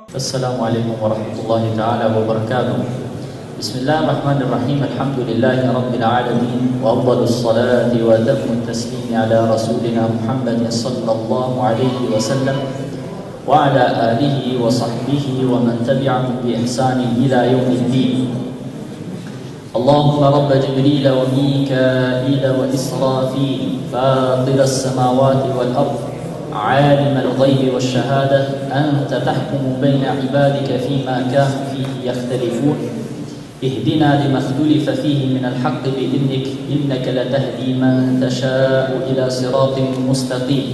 السلام عليكم ورحمة الله تعالى وبركاته بسم الله الرحمن الرحيم الحمد لله رب العالمين وأفضل الصلاة وأتم التسليم على رسولنا محمد صلى الله عليه وسلم وعلى آله وصحبه ومن تبعهم بإحسان إلى يوم الدين اللهم رب جبريل وميكائيل وإسرافيل فاطر السماوات والأرض عالم الغيب والشهادة أنت تحكم بين عبادك فيما كانوا فيه يختلفون اهدنا لما اختلف فيه من الحق بإذنك إنك لتهدي من تشاء إلى صراط مستقيم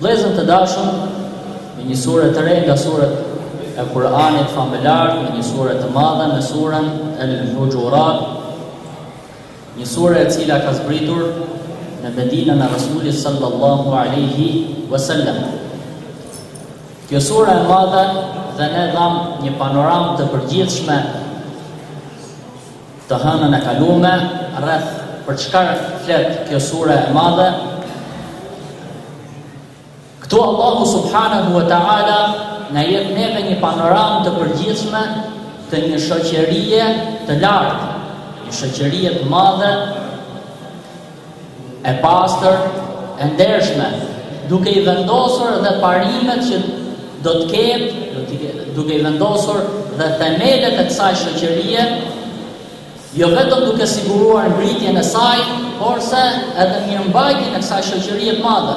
Vëllezër të dashur, me një sure të re nga suret e Kur'anit famëlartë, me një sure të madhe me suren El-Hujurat, një sure e cila ka zbritur në Medinën e Rasulit sallallahu alaihi wasallam. Kjo sure e madhe dhe ne dham një panoramë të përgjithshme Të hënën e kalume, rreth për çkar flet kjo sure e madhe, këtu Allahu subhanahu wa ta'ala na jep neve një panoramë të përgjithshme të një shoqërie të lartë, një shoqërie të madhe e pastër, e ndershme, duke i vendosur dhe parimet që do të ketë, duke i vendosur dhe themelet e kësaj shoqërie, jo vetëm duke siguruar ngritjen e saj, porse edhe mirëmbajtjen e kësaj shoqërie të madhe.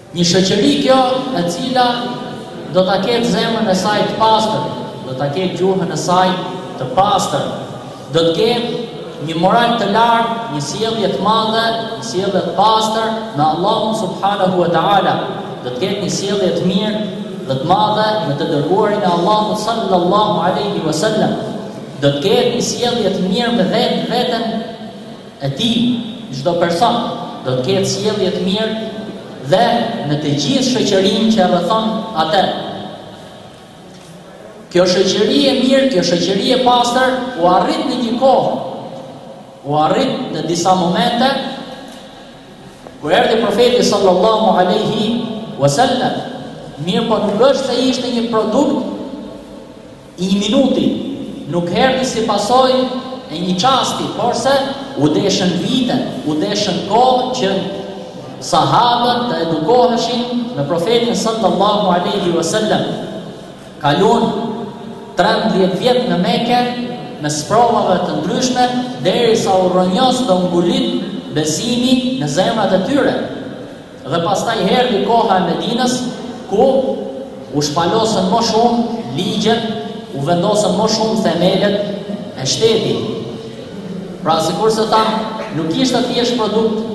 Një shoqëri kjo e cila do ta ketë zemrën e saj të pastër, do ta ketë gjuhën e saj të pastër, do të ketë një moral të lartë, një sjellje të madhe, një sjellje të pastër me Allahun subhanahu wa taala, do të ketë një sjellje të mirë dhe të madhe me të dërguarin e Allahut sallallahu alaihi wasallam, do të ketë një sjellje të mirë me vetveten E tij, çdo person do të ketë sjellje të mirë dhe me të gjithë shoqërinë që e rrethon atë. Kjo shoqëri e mirë, kjo shoqëri e pastër u arrit në një kohë. U arrit në disa momente kur erdhi profeti sallallahu alaihi wasallam. Mirëpo nuk është se ishte një produkt I minutit nuk erdhi si pasojë e një çasti, porse u deshën vite, u deshën kohë që sahabët të edukoheshin me profetin sallallahu alaihi wasallam. Kaluan 13 vjet në Mekë me sprova të ndryshme derisa u rrënjos dhe u ngulit besimi në zemrat e tyre. Dhe pastaj erdhi koha e Medinës, ku u shpalosën më shumë ligjet, u vendosën më shumë themelet e shtetit. Pra sikurse thamë nuk ishte thjesht produkt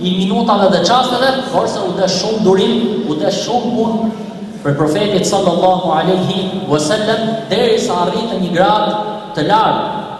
i minutave dhe çasteve, porse u desh shumë durim, u desh shumë punë prej profetit sallallahu alaihi wasallam derisa arritën një gradë të lartë.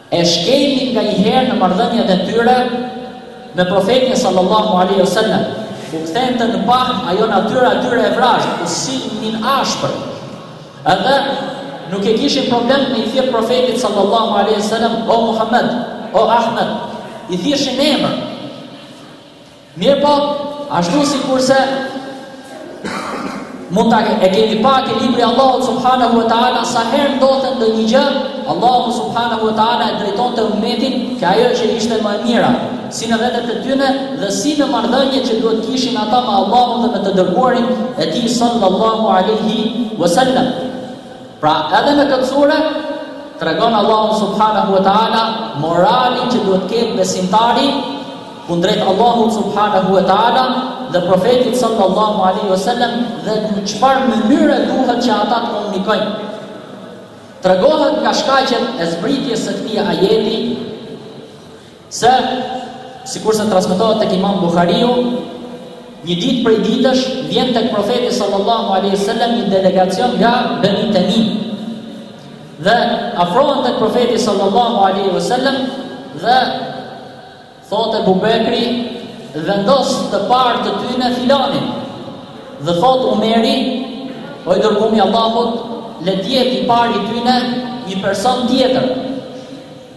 E shkelin nganjëherë në marrëdhëniet e tyre me Profetin sallallahu alejhi o sellem, u kthente në pah ajo natyra e tyre e vrazhdë, u sillnin ashpër. Edhe nuk e kishin problem me i thirr Profetit sallallahu alejhi o sellem, o Muhammed, o Ahmed, i thirrshin emër. Mirëpo, ashtu sikurse mund ta kemi pa ke libri i Allahut subhanahu wa taala sa herë ndodhte ndonjë gjë, Allahu subhanahu wa taala e drejtonte ummetin ke ajo që ishte më e mira, si në vetet e tyne dhe si në marrëdhëniet që duhet të kishin ata me Allahun dhe me të dërguarin e tij sallallahu alaihi wasallam. Pra, edhe në këtë sure tregon Allahu subhanahu wa taala moralin që duhet të ketë besimtari kundrejt Allahut subhanahu wa taala dhe profetit sallallahu alaihi wasallam dhe në çfarë mënyre duhet që ata të komunikojnë. Tregohet nga shkaqet e zbritjes së këtij ajeti Se, sikurse transmetohet tek Imam Buhariu, një ditë prej ditësh vjen tek profeti sallallahu alaihi wasallam një delegacion nga Bani Tamim. Dhe afrohen tek profeti sallallahu alaihi wasallam dhe thotë Abu Bekri vendos të parë të tyne filanin. Dhe thotë Umeri, o i dërgumi i Allahut, le të jetë i pari i tyne një person tjetër.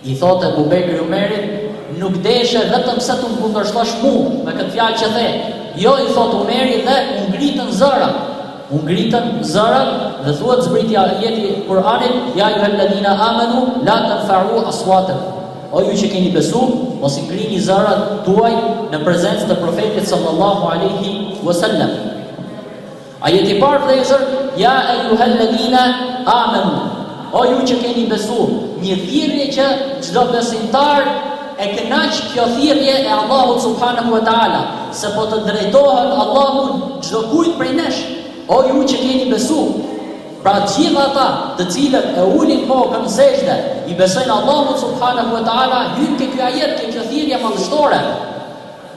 I thotë Ebu Bekri Umerit, Nuk deshe vetëm se të më kundërshtosh mu, me këtë fjalë që the. Jo, i thotë Umeri dhe u ngritën zërat. U ngritën zërat dhe thuhet zbriti ajeti i Kur'anit, Ja ejuhelladina amenu, la terfau asuatekum. O ju që keni besu, mos i ngrini zërat tuaj në prezencë të profetit sallallahu alaihi wasallam. Ajeti i parë vëllezër, Ja ejuhelladina amenu. O ju që keni besu, një thirrje që çdo besimtar e kënaq kjo thirrje e Allahut subhanahu wa taala, se po të drejtohet Allahu çdo kujt prej nesh. O ju që keni besu, pra të gjithë ata të cilët e ulin kokën në sexhde, i besojnë Allahut subhanahu wa taala, hyjnë ke ky ajet, ke kjo thirrje madhështore.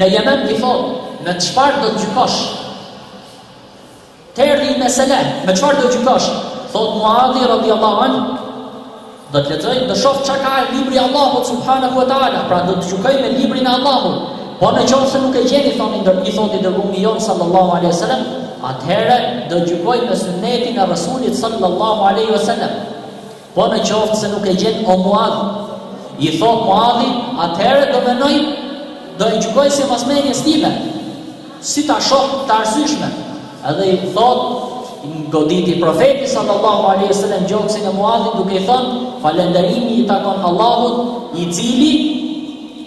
Në Jemen i thotë, me çfarë do të gjykosh? Terri mesele, me çfarë do të gjykosh? Thotë Muadhi radiallahu anhu, do të lexoj, do shoh ça ka libri i Allahut subhanahu wa taala, pra do të gjykoj me librin e Allahut. Po në qoftë se nuk e gjen, i thotë i dërgumi jon sallallahu alaihi wasallam, atëherë do gjykoj me sunetin e Rasulit sallallahu alaihi wasallam. Po në qoftë se nuk e gjen o Muadh, i thot Muadhi, atëherë do mendoj, do e gjykoj simas mendjes time. Si ta shoh të arsyeshme. Edhe i thot goditi profeti sallallahu alaihi wasallam gjoksin e Muadhit duke i thënë falënderimi i takon Allahut i cili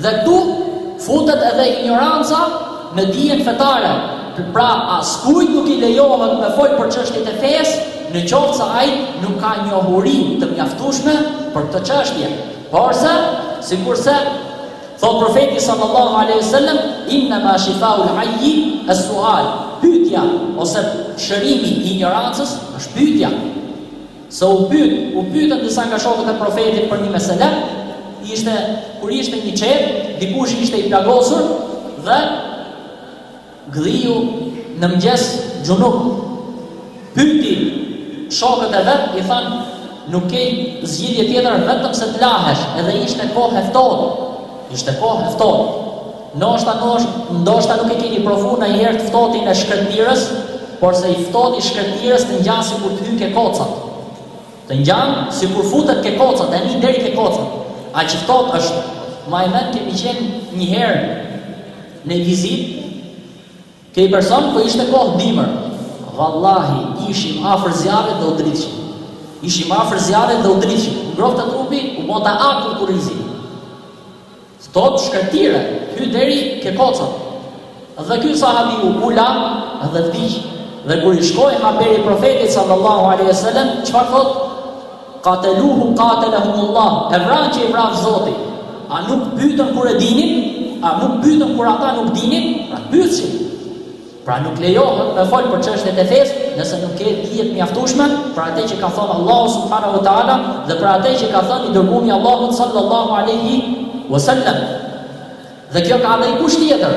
Dhe këtu futet edhe injoranca në dijen fetare, pra askujt nuk i lejohet me fol për çështjet e fesë në qoftë se ai nuk ka njohuri të mjaftueshme për këtë çështje. Porse, sikurse thot profeti sallallahu alaihi wasallam, inna ma shifaul ayyi as-su'al. Pyetja ose shërimi i injorancës është pyetja. Se u py, u pyetën disa nga shokët e Profetit për një mesele, ishte kur ishte një çep, dikush ishte i plagosur dhe gdhiu në mëngjes xhunub. Pyeti shokët e vet, i thanë, nuk ke zgjidhje tjetër vetëm se të lahesh, edhe ishte kohë e ftohtë. Ishte kohë e ftohtë. Ndoshta, ndoshta nuk e keni provu naj herë të ftohtin e shkretëtirës, por se i ftohti i shkretëtirës të ngjan sikur të hyjnë ke kocat. Të ngjan sikur futet ke kocat, e nin deri ke kocat. Aq i ftohtë është. Maj mend kemi qenë njëherë në vizitë ke i person, po ishte kohë dimër. Vallahi, ishim afër zjarrit dhe u dridhshim. Ishim afër zjarrit dhe u dridhshim. Ngrohte trupi, u bote akull kurrizi. Ftohtë shkretëtire, hy deri ke kocat. Dhe ky sahabi u la dhe vdiq. Dhe kur i shkoi haberi Profetit sallallahu alaihi wasallam, çfarë thotë? Kateluhu katelehumullah. E vranë që i vraftë Zoti. A nuk pyetën kur e dinin? A nuk pyetën kur ata nuk dinin? Pra pyetshin. Pra nuk lejohet me fol për çështjet e fesë nëse nuk ke dije të mjaftueshme për atë që ka thënë Allahu subhanahu wa taala dhe për atë që ka thënë i dërguari i Allahut sallallahu alaihi wasallam. Dhe kjo ka edhe kusht tjetër.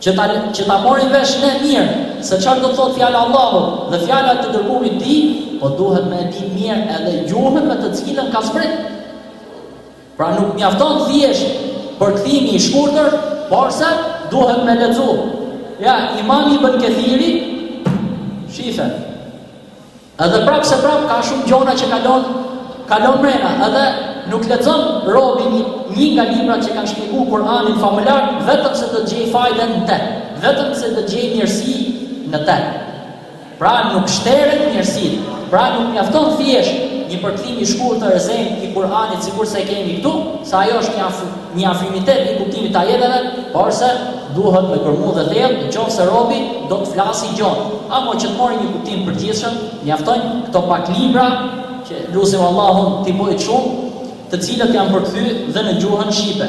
Që ta që ta morim vesh ne mirë se çfarë do të thotë fjala e Allahut dhe fjala e të dërguarit të tij, po duhet me e dit mirë edhe gjuhën me të cilën ka zbrit. Pra nuk mjafton thjesht përkthimi i shkurtër, porse duhet me lexu. Ja, Imam Ibn Kethiri shife. Edhe prapë se prapë ka shumë gjona që kalon kalon mrena, edhe nuk lexon robi një, një nga libra që kanë shpjeguar Kur'anin famëlartë vetëm se do gjej fajde në të, vetëm se do gjej mirësi në të. Pra nuk shteret mirësitë. Pra nuk mjafton thjesht një përkthim i shkurtër e zejnë i Kur'anit sikurse kemi këtu, se ajo është një, një afinitet i kuptimit të ajeteve, porse duhet me gërmu edhe thellë në qoftë se robi do të flasi gjonë. Amo, që të mori një kuptim përgjithshëm, mjaftojnë këto pak libra që lusim Allahun t'i bojtë shumë, të cilat janë përkthy dhe në gjuhën shqipe.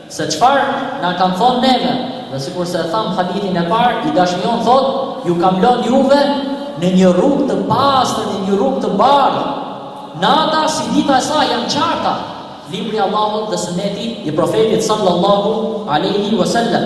Se çfarë na kanë thonë neve, dhe sikurse e thamë hadithin e parë, i dashmi jonë thotë, ju kam lënë juve në një rrugë të pastër, në një rrugë të bardhë. Nata si dita e saj janë të qarta. Libri i Allahut dhe Sunneti i Profetit sallallahu alaihi wasallam.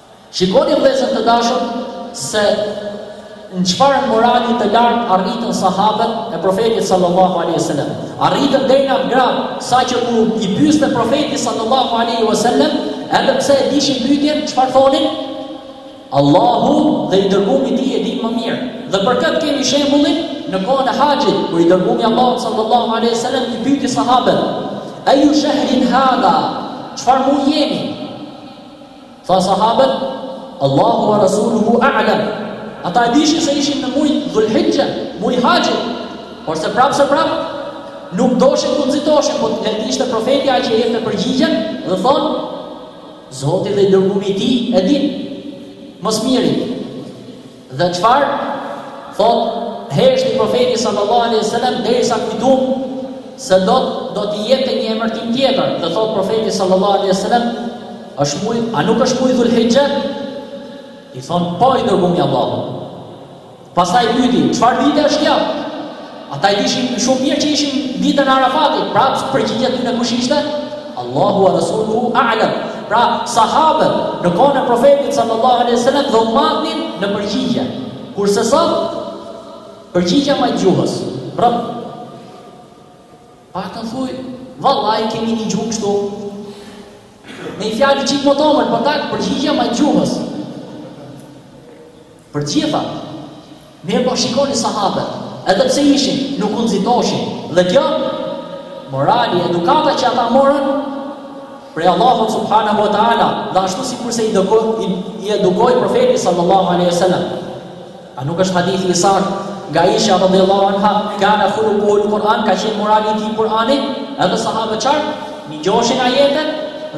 Shikoni vëllezër të dashur se në çfarë morali të lartë arritën sahabët e profetit sallallahu alaihi wasallam. Arritën deri në atë gradë, saqë kur i pyeste profeti sallallahu alaihi wasallam, edhe pse e dishin pyetjen, çfarë thonin? Allahu dhe i dërgumi i tij e di më mirë. Dhe për këtë kemi shembullin në kohën e haxhit, kur i dërgumi Allahut sallallahu alaihi wasallam i pyeti sahabët, "Ayu shahrin hadha?" Çfarë muaj jemi? Tha sahabët, Allahu wa Rasuluhu a'lam. Ata e dishin se ishin në mujin Dhulhijja, mujin e Haxhit. Por se prapë se prapë nuk doshin të nxitoshin, por të ishte profeti ai që jepte përgjigjen dhe thon Zoti dhe i dërgumi i tij e di më së miri. Dhe çfarë? Thot, heshti profeti sallallahu alaihi wasallam derisa kujtum se do do t'i jepte një emërtim tjetër. Dhe thot profeti sallallahu alaihi wasallam, është muaj, a nuk është muaj Dhulhijja? I thon, po i dërgumi Allahut. Pastaj pyeti, çfarë dite është kjo? Ata e dishin shumë mirë që ishin ditën e Arafatit, pra përgjigja tyre kush ishte? Allahu wa rasuluhu a'lam. Pra sahabët në kohën e profetit sallallahu alaihi wasallam u matnin në përgjigje. Kurse sot përgjigja në majë të gjuhës. Pra pa të thuj, vallai kemi një gjuhë kështu. Në një fjalë çi me thonë, po tak përgjigja në majë të gjuhës. Për të gjitha. Mirëpo shikoni sahabët, edhe pse e dishin, nuk u nxitoshin. Dhe kjo morali, edukata që ata morën prej Allahut subhanahu wa taala, dhe ashtu sikurse i edukoi, i edukoi profeti sallallahu alaihi wasallam. A nuk është hadithi i saktë nga Aisha radhiyallahu anha, kana khuluquhul Kur'an, ka qenë morali i tij Kur'ani, edhe sahabët çfarë? Nigjoshin ajetet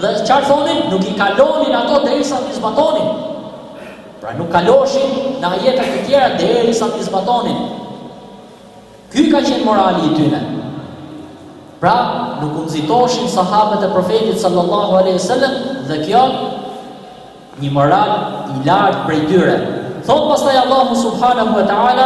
dhe çfarë thonin? Nuk i kalonin ato derisa t'i zbatonin. Pra nuk kaloshin në ajetet e tjera derisa t'i zbatonin. Ky ka qenë morali i tyne. Pra nuk u nxitoshin sahabët e profetit sallallahu alaihi wasallam dhe kjo një moral i lartë prej tyre. Thot pastaj Allahu subhanahu wa taala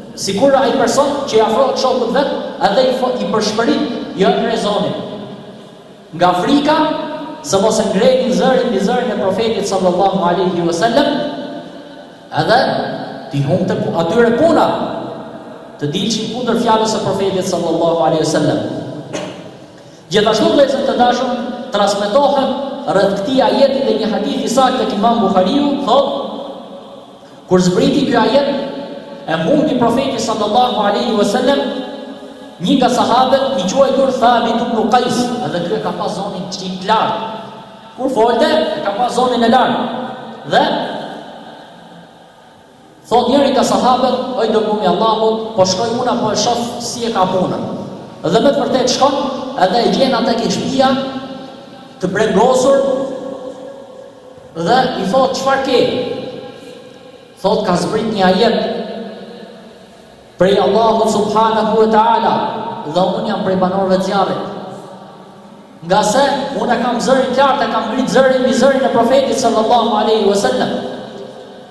Sikur ai person që i afrohet shokut të vet edhe i fo, i përshpërit, jo ngre zonin. Nga frika se mos e ngrenin zërin mbi zërin e profetit sallallahu alaihi wasallam, edhe ti humbte atyre puna të dilshin kundër fjalës së profetit sallallahu alaihi wasallam. Gjithashtu vëllezër të dashur, transmetohet rreth këtij ajeti dhe një hadith i saktë tek Imam Buhariu, thotë Kur zbriti ky ajet, e humbi Profeti sallallahu alaihi wasallam, një nga sahabët i quajtur Thabit ibn Qais, edhe ky e ka pas zonin çik të lartë. Kur folte, e ka pas zonin e lartë. Dhe Thot njëri nga sahabët, o i dërgumi Allahut, po shkoj una po e shof si e ka punën. Dhe me të vërtet shkon, edhe e gjen atë ke shpia të brengosur, Dhe i thotë, çfarë ke? Thotë, ka zbrit një ajet prej Allahut subhanahu e ta'ala dhe unë jam prej banorve të zjarrit. Ngase, unë e kam zërin të lartë, e kam ngrit zërin, mbi zërin e profetit sallallahu aleyhi wa sallam.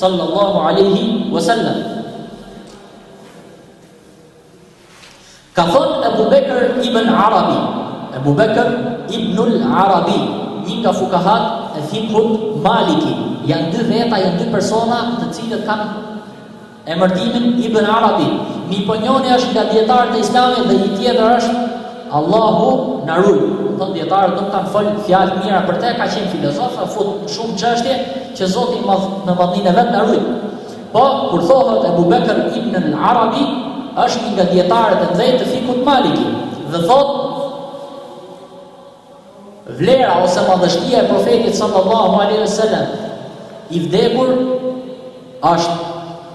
sallallahu alaihi wasallam ka thonë Abu Bekr ibn Arabi Abu Bekr ibn al-Arabi një nga fukahatë e fikhut Maliki janë dy veta janë dy persona të cilët kanë emërtimin Ibn Arabi mirëpo njoni është nga dijetarët e Islamit dhe një tjetër është Allahu na rujt, thonë dijetarët nuk kanë fol fjalë të mira për të, ka qenë filozof, ka fut shumë çështje që Zoti me madhninë e vet na rujt. Po kur thohet Abu Bekr ibn al-Arabi është një nga dijetarët e mëdhenj të fikhut Maliki dhe thot Vlera ose madhështia e Profetit sallallahu alejhi ve sellem i vdekur është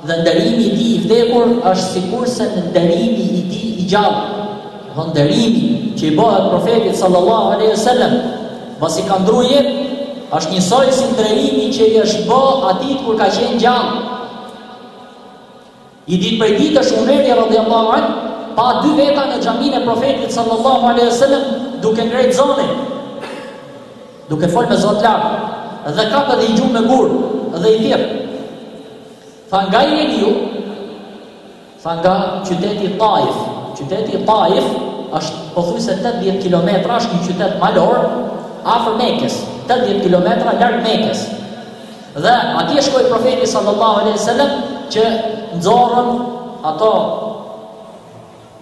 dhe nderimi i tij i vdekur është sikurse nderimi i tij i gjallë. Domethonë nderimi që i bëhet Profetit sallallahu alejhi ve sellem pasi ka ndrruar jetë është njësoj si nderimi që i është bë atij kur ka qenë gjallë. Një ditë prej ditësh Omeri radhiyallahu anh pa dy veta në xhaminë e Profetit sallallahu alaihi wasallam duke ngrejt zonin. Duke fol me zo t'lart dhe kap edhe i gjun me gur dhe i thirr. Tha nga i jeni ju? Tha nga qyteti Taif. Qyteti Taif është pothuajse 80 km, është një qytet malor afër Mekës, 80 km larg Mekës. Dhe atje shkoi profeti sallallahu alaihi wasallam që nxorrën ato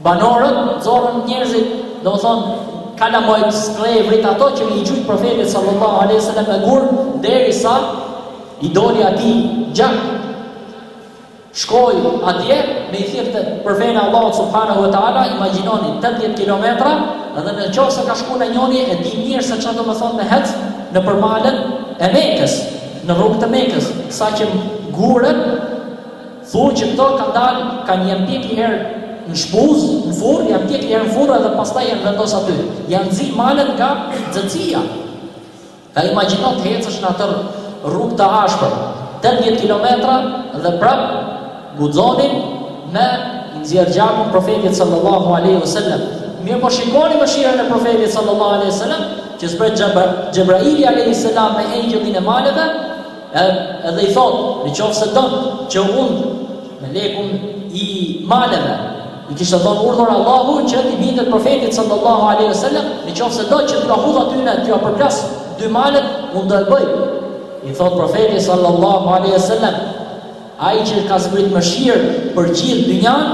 banorët, nxorrën njerëzit, domethënë kalamojt, skllevrit ato që me e gjujt profetin sallallahu alaihi wasallam me gur derisa i doli atij gjak Shkoi atje me i thirr për fenë e Allahut subhanahu wa taala, imagjinoni 80 kilometra, dhe në qoftë se ka shku ndonjëri e di mirë se çfarë domethënë me hec nëpër malet e Mekës, në rrugë të Mekës, saqë gurën thonë që këto kanë dalë, kanë janë pjek njëherë në shpuz, në furrë, janë pjek njëherë në furrë dhe pastaj janë vendos aty. Janë zi malet nga nxehtësia. A imagjinon të ecësh në atë rrugë të ashpër, 80 kilometra dhe prap guxonin me nxjerr gjakun profetit sallallahu alaihi wasallam. Mirëpo shikoni mëshirën e profetit sallallahu alaihi wasallam që zbret Xhebraili alaihi salam me engjëllin e maleve, E, edhe i thotë, në qoftë se do, që unë, melekun i maleve, i kishte dhonë urdhër Allahu, që t'i bindet profetit sallallahu alaihi wasallam. Në qoftë se do që të rrafshoj atyne, t'ia përplas dy malet, mund ta bëj. I thotë profetit së të Allahu a.s. Ai që ka zbrit mëshirë për gjithë dynjanë,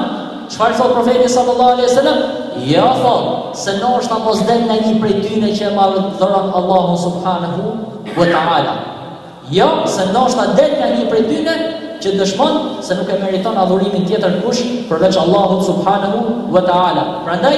çfarë thotë profeti sallallahu alejhi ue sellem? Jo thotë se ndoshta mos del nga një prej tyne që e madhëron Allahun subhanahu wa taala. Jo, se ndoshta del nga një prej tyne që dëshmon se nuk e meriton adhurimin tjetër kush përveç Allahut subhanahu wa taala. Prandaj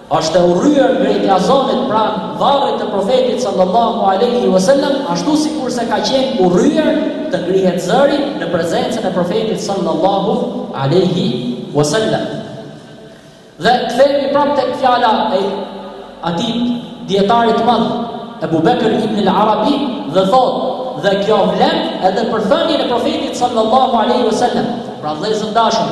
Është e urryer ngritja e zanit pranë varrit të Profetit sallallahu alaihi wasallam, ashtu sikurse ka qenë urryer të ngrihet zëri në prezencën e Profetit sallallahu alaihi wasallam. Dhe kthehemi prapë tek fjala e atij dietarit të madh Abu Bakr ibn al-Arabi dhe thotë dhe kjo vlen edhe për thënien e Profetit sallallahu alaihi wasallam. Pra vëllezër të dashur,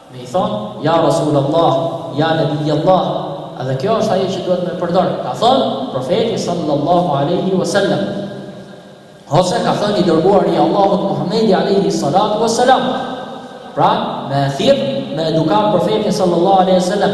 Me i thonë, Ja Rasul Allah, Ja Nebij Allah, edhe kjo është ajo që duhet me përdor. Ka thonë Profeti sallallahu aleyhi wa sallam, ose ka thënë i dërguar i Allahut Muhammedi aleyhi salatu wa sallam, pra me e thirë, me edukatë profetin sallallahu aleyhi wa sallam,